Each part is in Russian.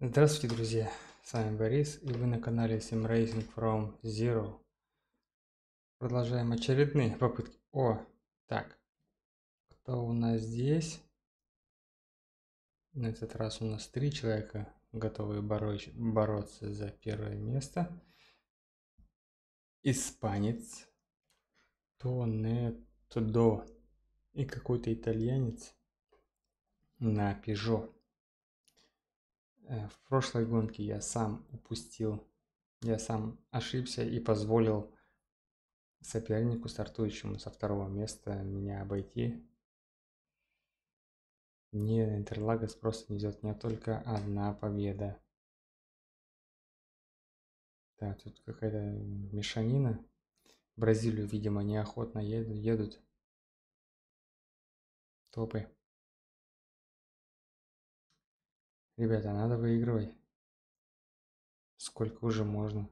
Здравствуйте, друзья! С вами Борис, и вы на канале Sim Racing from Zero. Продолжаем очередные попытки. О, так, кто у нас здесь? На этот раз у нас три человека, готовые бороч бороться за первое место. Испанец, Тонетто и какой-то итальянец на Peugeot. Э, в прошлой гонке я сам упустил, я сам ошибся и позволил сопернику, стартующему со второго места, меня обойти. Мне на Интерлагос просто не идет не только одна победа. Так, тут какая-то мешанина. В Бразилию, видимо, неохотно едут. Топы. Ребята, надо выигрывать. Сколько уже можно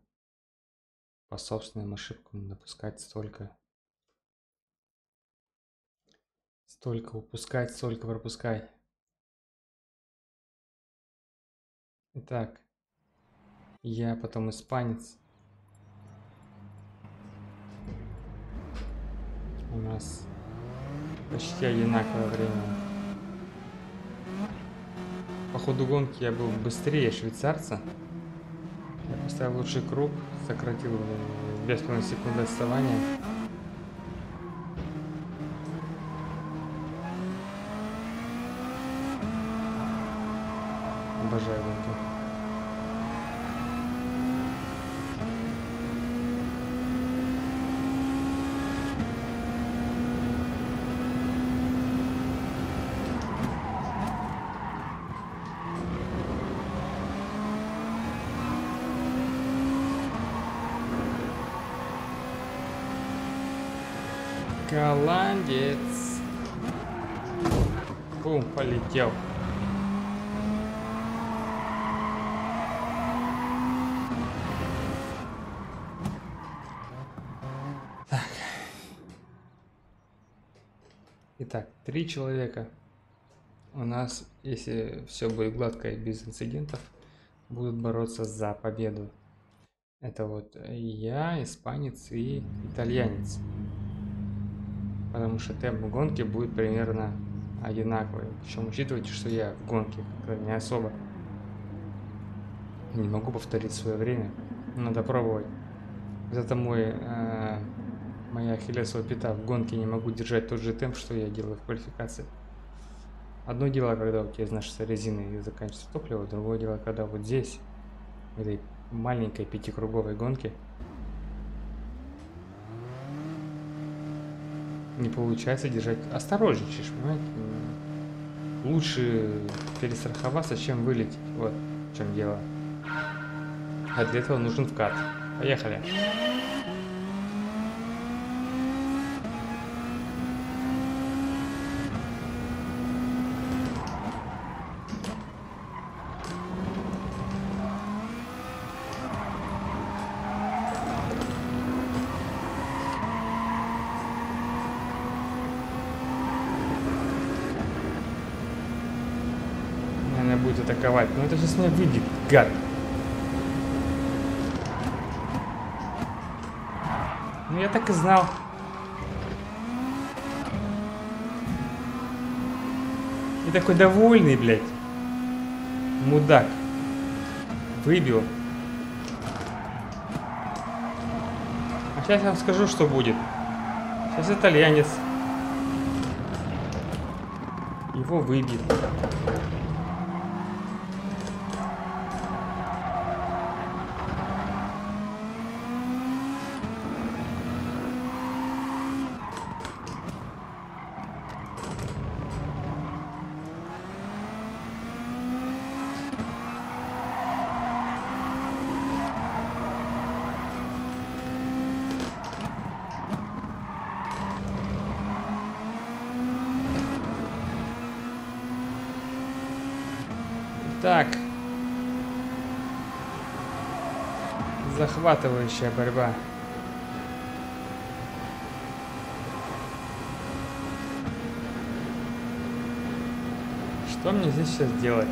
по собственным ошибкам допускать столько. Столько упускать, столько пропускать. Итак, я потом испанец. У нас почти одинаковое время. Ходу гонки я был быстрее швейцарца. Я поставил лучший круг, сократил 2,5 секунды отставания. Обожаю гонки. Голландец. Бум, полетел. Так. Итак, три человека. У нас, если все будет гладко и без инцидентов, будут бороться за победу. Это вот я, испанец и итальянец потому что темп гонки будет примерно одинаковый. Причем учитывайте, что я в гонке не особо не могу повторить свое время. Надо пробовать. Это мой, э, моя ахиллесова пята в гонке не могу держать тот же темп, что я делаю в квалификации. Одно дело, когда у тебя изнашивается резина и заканчивается топливо, другое дело, когда вот здесь, в этой маленькой пятикруговой гонке, не получается держать. Осторожничаешь, понимаете? Лучше перестраховаться, чем вылететь. Вот в чем дело. А для этого нужен вкат. Поехали. будет атаковать. Ну это сейчас меня выбьет, гад. Ну я так и знал. И такой довольный, блядь. Мудак. Выбил. А сейчас я вам скажу, что будет. Сейчас итальянец. Его выбьет. Так. Захватывающая борьба. Что мне здесь сейчас делать?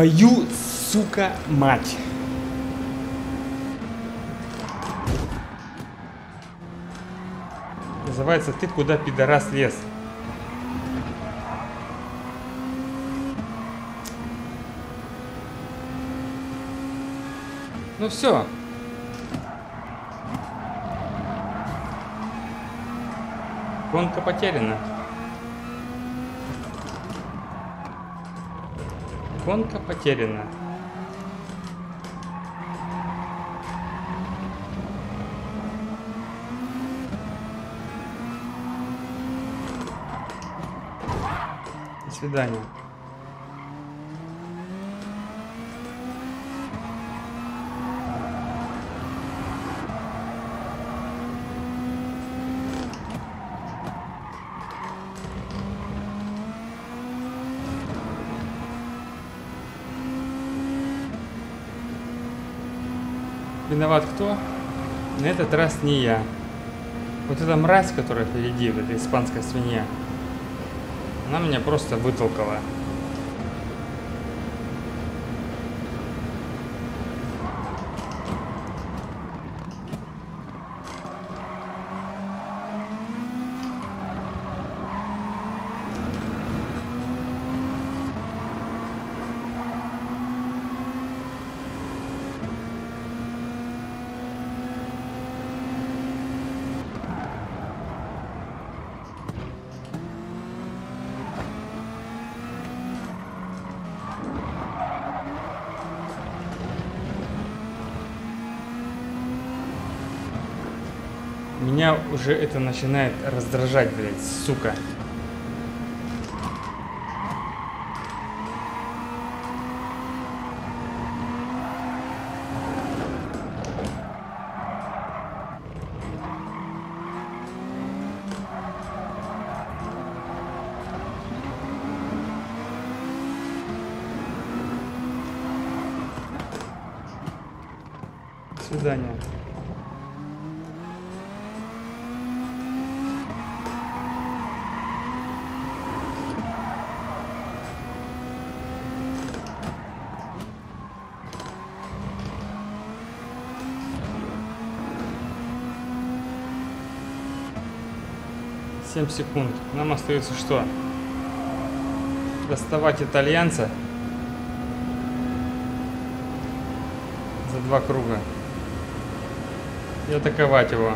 Твою, сука, мать. Называется «Ты куда, пидорас, лез?» Ну все. Гонка потеряна. Гонка потеряна. До свидания. Виноват кто? На этот раз не я. Вот эта мразь, которая впереди, вот эта испанская свинья, она меня просто вытолкала. Меня уже это начинает раздражать, блядь, сука. Свидания. Семь секунд. Нам остается что? Доставать итальянца за два круга и атаковать его.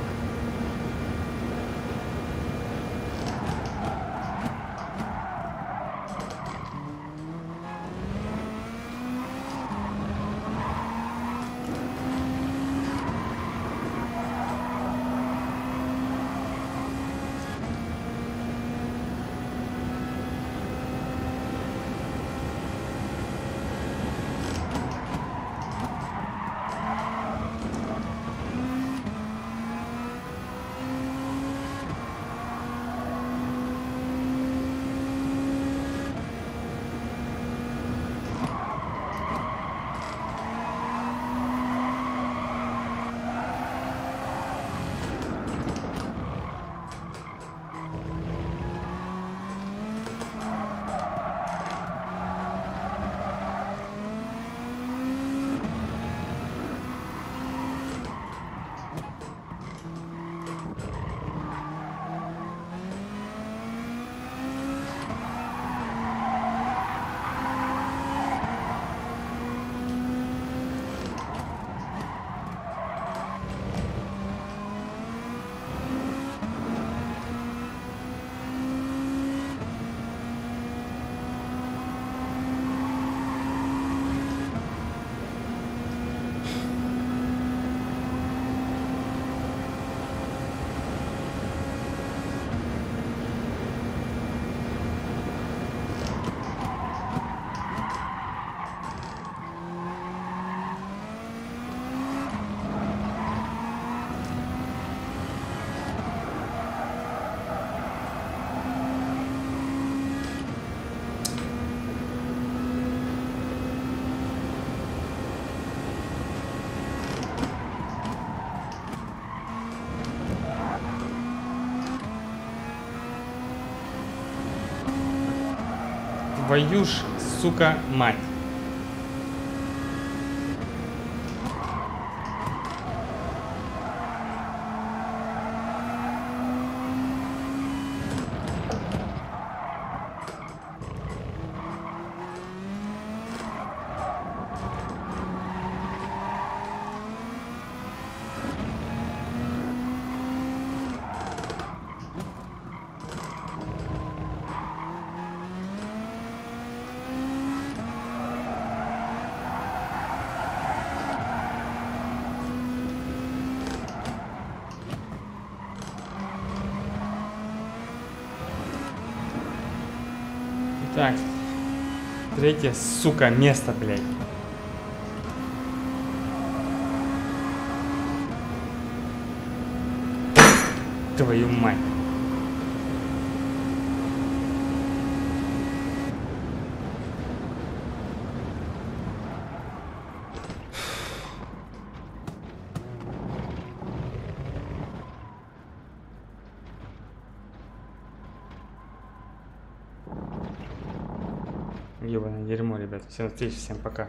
Твою ж, сука, мать. Так. Третье, сука, место, блядь. Твою мать. Ебаное дерьмо, ребята. Всем встречи, всем пока.